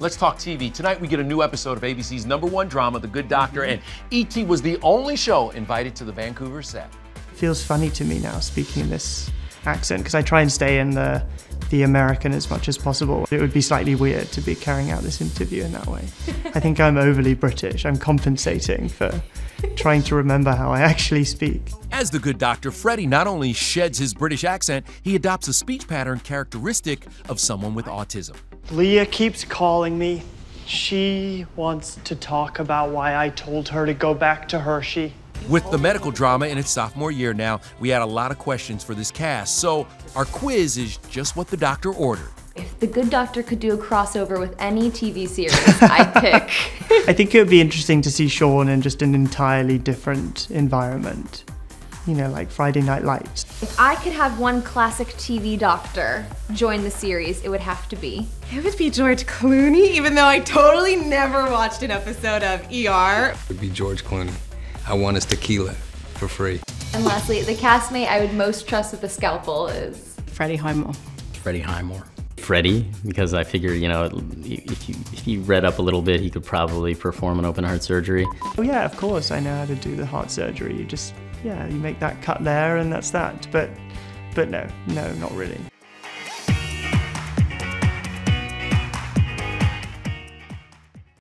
Let's talk TV. Tonight we get a new episode of ABC's number one drama, The Good Doctor, and E.T. was the only show invited to the Vancouver set. Feels funny to me now speaking in this accent because I try and stay in the the American as much as possible. It would be slightly weird to be carrying out this interview in that way. I think I'm overly British. I'm compensating for trying to remember how I actually speak. As the good doctor, Freddie not only sheds his British accent, he adopts a speech pattern characteristic of someone with autism. Lea keeps calling me. She wants to talk about why I told her to go back to Hershey. With the medical drama in its sophomore year now, we had a lot of questions for this cast, so our quiz is just what the doctor ordered. If The Good Doctor could do a crossover with any TV series, I'd pick. I think it would be interesting to see Sean in just an entirely different environment. You know, like Friday Night Lights. If I could have one classic TV doctor join the series, it would have to be. It would be George Clooney, even though I totally never watched an episode of ER. It would be George Clooney. I want his tequila for free. And lastly, the castmate I would most trust with the scalpel is Freddie Highmore. Freddie Highmore. Freddie, because I figure, you know, if you if he read up a little bit, he could probably perform an open heart surgery. Oh yeah, of course, I know how to do the heart surgery. You just yeah, you make that cut there and that's that. But but no, no, not really.